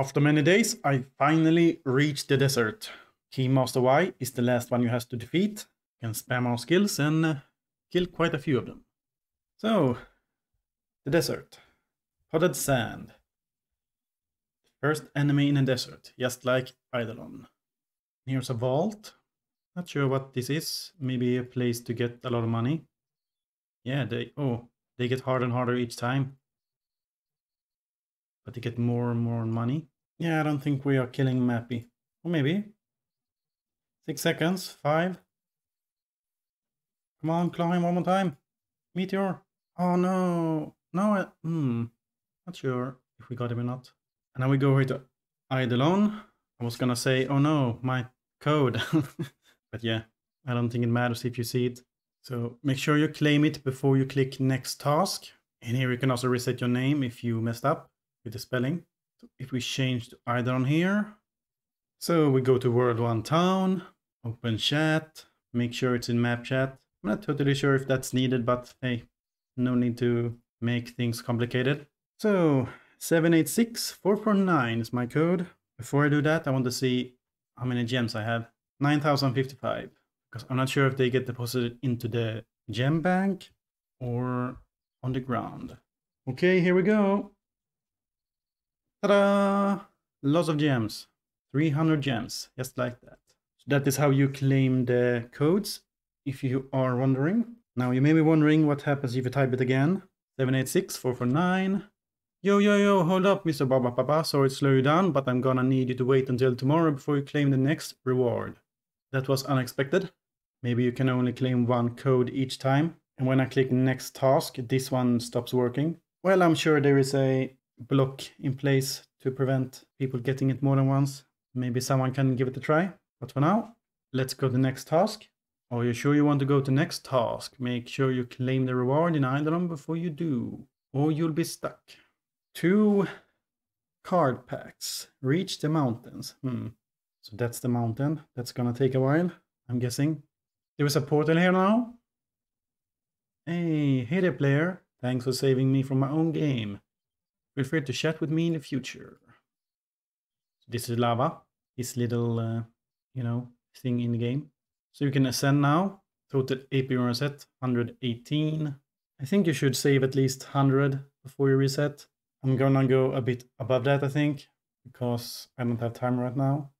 After many days, I finally reached the desert. Keymaster Y is the last one you have to defeat. You can spam our skills and uh, kill quite a few of them. So, the desert. Potted sand. First enemy in a desert, just like IdleOn. Here's a vault. Not sure what this is. Maybe a place to get a lot of money. Yeah, they oh, they get harder and harder each time. But they get more and more money. Yeah, I don't think we are killing Mappy. Or maybe. Six seconds. Five. Come on, climb one more time. Meteor. Oh no. No, I, hmm. Not sure if we got him or not. And now we go here to IdleOn. I was gonna say, oh no, my code. but yeah, I don't think it matters if you see it. So make sure you claim it before you click next task. And here you can also reset your name if you messed up with the spelling. So if we change to IdleOn here. So we go to World 1 Town, open chat, make sure it's in map chat. I'm not totally sure if that's needed, but hey, no need to make things complicated. So 786449 is my code. Before I do that, I want to see how many gems I have. 9055. Because I'm not sure if they get deposited into the gem bank or on the ground. Okay, here we go. Ta-da! Lots of gems. 300 gems, just like that. So that is how you claim the codes, if you are wondering. Now you may be wondering what happens if you type it again. 786449. Yo, yo, yo, hold up, Mr. Baba Papa. Sorry to slow you down, but I'm gonna need you to wait until tomorrow before you claim the next reward. That was unexpected. Maybe you can only claim one code each time. And when I click next task, this one stops working. Well, I'm sure there is a block in place to prevent people getting it more than once. Maybe someone can give it a try. But for now, let's go to the next task. Are you sure you want to go to next task? Make sure you claim the reward in IdleOn before you do, or you'll be stuck. Two card packs. Reach the mountains. Hmm. So that's the mountain. That's gonna take a while, I'm guessing. There is a portal here now. Hey, hey there, player. Thanks for saving me from my own game. Feel free to chat with me in the future. This is lava. This little, uh, you know, thing in the game. So you can ascend now. Total AP reset 118. I think you should save at least 100 before you reset. I'm gonna go a bit above that, I think, because I don't have time right now.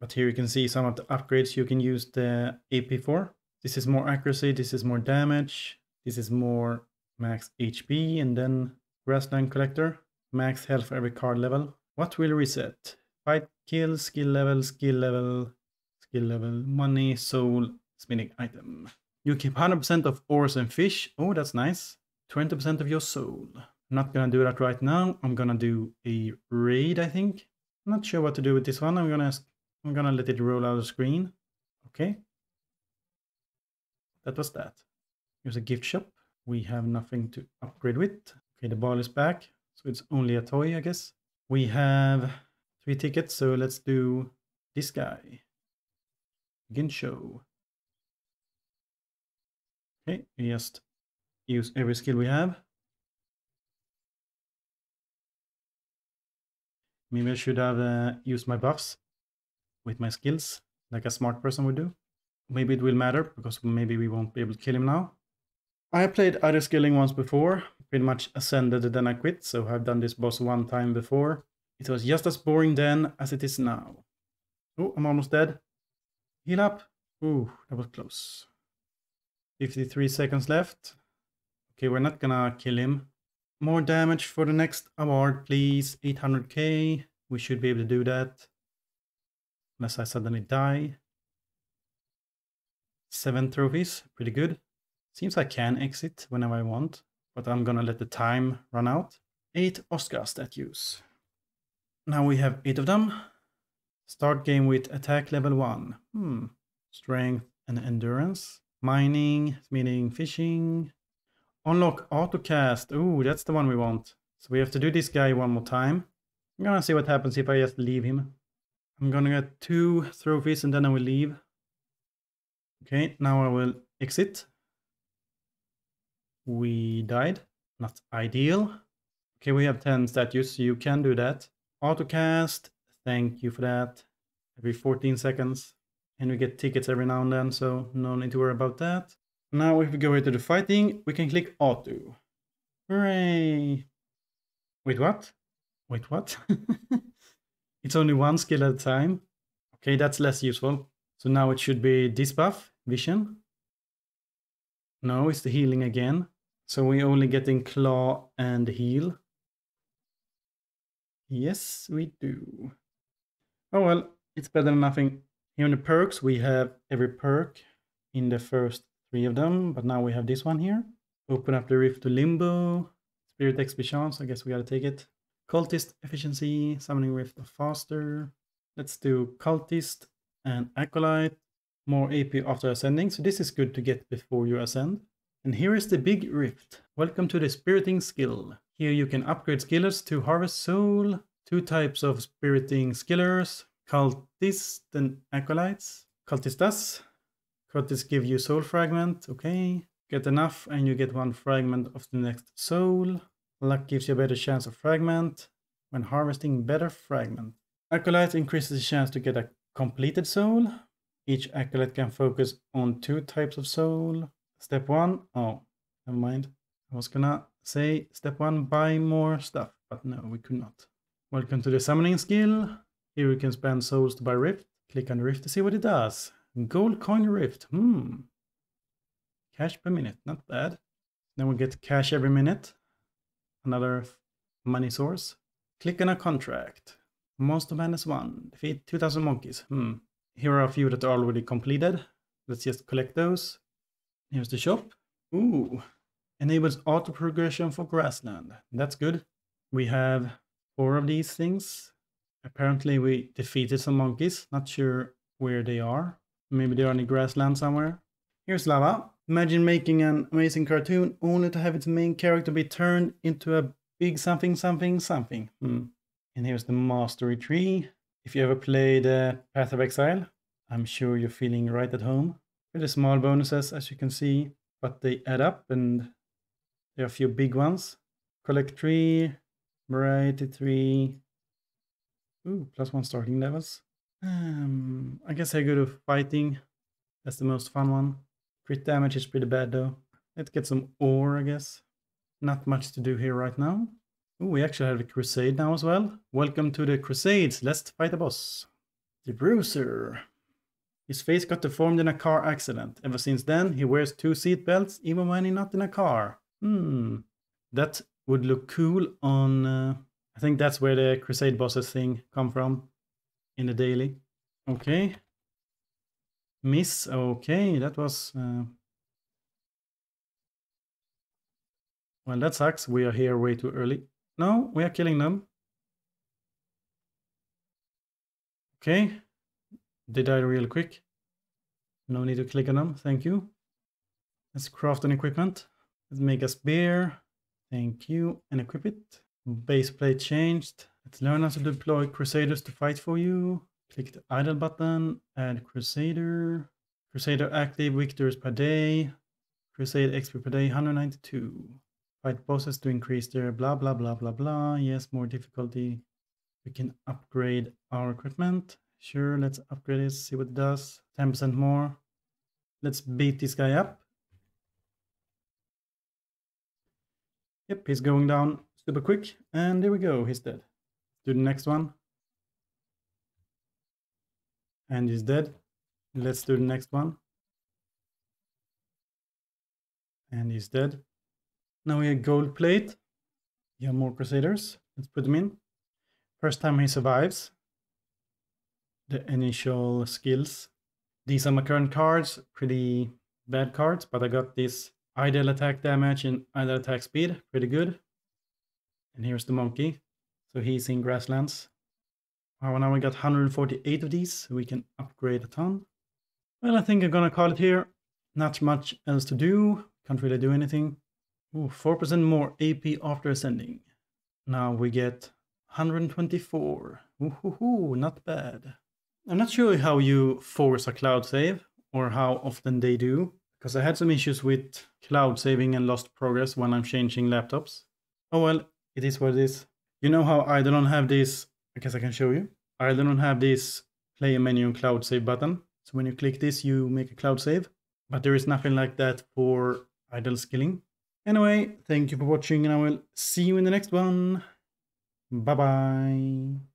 But here you can see some of the upgrades you can use the AP for. This is more accuracy, this is more damage, this is more max HP, and then Grassland Collector, max health for every card level. What will reset? Fight, kill, skill level, skill level, skill level, money, soul, spinning item. You keep 100% of ores and fish. Oh, that's nice. 20% of your soul. I'm not gonna do that right now. I'm gonna do a raid, I think. I'm not sure what to do with this one. I'm gonna I'm gonna let it roll out of screen. Okay. That was that. Here's a gift shop. We have nothing to upgrade with. Okay, the ball is back. So it's only a toy, I guess. We have three tickets, so let's do this guy. Begin show. Okay, we just use every skill we have. Maybe I should have uh, used my buffs with my skills, like a smart person would do. Maybe it will matter, because maybe we won't be able to kill him now. I have played Idle Skilling once before, pretty much ascended then I quit, so I've done this boss one time before. It was just as boring then as it is now. Oh, I'm almost dead. Heal up. Ooh, that was close. 53 seconds left. Okay, we're not gonna kill him. More damage for the next award, please. 800k. We should be able to do that. Unless I suddenly die. Seven trophies, pretty good. Seems I can exit whenever I want, but I'm gonna let the time run out. Eight Oscar statues. Now we have eight of them. Start game with attack level one. Hmm. Strength and endurance. Mining, meaning fishing, Unlock autocast. Ooh, that's the one we want. So we have to do this guy one more time. I'm gonna see what happens if I just leave him. I'm gonna get two trophies and then I will leave. Okay, now I will exit. We died. Not ideal. Okay, we have 10 statues, so you can do that. autocast. Thank you for that. Every 14 seconds. And we get tickets every now and then, so no need to worry about that. Now if we go into the fighting, we can click auto. Hooray! Wait, what? Wait, what? it's only one skill at a time. Okay, that's less useful. So now it should be this buff, vision. No, it's the healing again. So we only getting claw and heal. Yes, we do. Oh well, it's better than nothing. Here in the perks, we have every perk in the first three of them, but now we have this one here. Open up the rift to limbo. Spirit XP chance, I guess we gotta take it. Cultist efficiency, summoning rift faster. Let's do cultist and acolyte. More AP after ascending, so this is good to get before you ascend. And here is the big rift. Welcome to the spiriting skill. Here you can upgrade skillers to harvest soul. Two types of spiriting skillers, cultist and acolytes. Cultistas. Cultists give you soul fragment, okay. Get enough and you get one fragment of the next soul. Luck gives you a better chance of fragment. When harvesting better fragment. Acolyte increases the chance to get a completed soul. Each acolyte can focus on two types of soul. Step one, oh, never mind. I was gonna say step one, buy more stuff, but no, we could not. Welcome to the summoning skill. Here we can spend souls to buy rift. Click on the rift to see what it does. Gold coin rift, hmm. Cash per minute, not bad. Then we get cash every minute. Another money source. Click on a contract. Monster Madness 1. Defeat 2000 monkeys. Hmm. Here are a few that are already completed. Let's just collect those. Here's the shop. Ooh. Enables auto progression for grassland. That's good. We have four of these things. Apparently we defeated some monkeys. Not sure where they are. Maybe they're on the grassland somewhere. Here's lava. Imagine making an amazing cartoon only to have its main character be turned into a big something something something. Hmm. And here's the mastery tree. If you ever played uh, Path of Exile, I'm sure you're feeling right at home. Pretty small bonuses as you can see, but they add up and there are a few big ones. Collect three, variety three. Ooh, plus one starting levels. Um, I guess I go to fighting. That's the most fun one. Crit damage is pretty bad though. Let's get some ore, I guess. Not much to do here right now. Ooh, we actually have a crusade now as well. Welcome to the crusades. Let's fight a boss. The Bruiser. His face got deformed in a car accident. Ever since then, he wears two seat belts even when he's not in a car. Hmm. That would look cool on... Uh, I think that's where the crusade bosses thing come from. In the daily. Okay. Miss. Okay, that was... Uh... Well, that sucks. We are here way too early. No, we are killing them. Okay. They died real quick. No need to click on them. Thank you. Let's craft an equipment. Let's make a spear. Thank you. And equip it. Base plate changed. Let's learn how to deploy crusaders to fight for you. Click the idle button. Add crusader. Crusader active victors per day. Crusade XP per day 192. Fight bosses to increase their blah blah blah blah blah. Yes, more difficulty. We can upgrade our equipment. Sure, let's upgrade it, see what it does. 10% more. Let's beat this guy up. Yep, he's going down super quick. And there we go, he's dead. Do the next one. And he's dead. Let's do the next one. And he's dead. Now we have gold plate. You have more crusaders. Let's put them in. First time he survives the initial skills. These are my current cards, pretty bad cards, but I got this ideal attack damage and ideal attack speed, pretty good. And here's the monkey. So he's in grasslands. Wow, now we got 148 of these, so we can upgrade a ton. Well, I think I'm gonna call it here. Not much else to do. Can't really do anything. Ooh, 4% more AP after ascending. Now we get 124. Ooh, not bad. I'm not sure how you force a cloud save or how often they do, because I had some issues with cloud saving and lost progress when I'm changing laptops. Oh well, it is what it is. You know how I don't have this I guess I can show you. I don't have this player menu and cloud save button. So when you click this, you make a cloud save. But there is nothing like that for idle skilling. Anyway, thank you for watching and I will see you in the next one. Bye bye.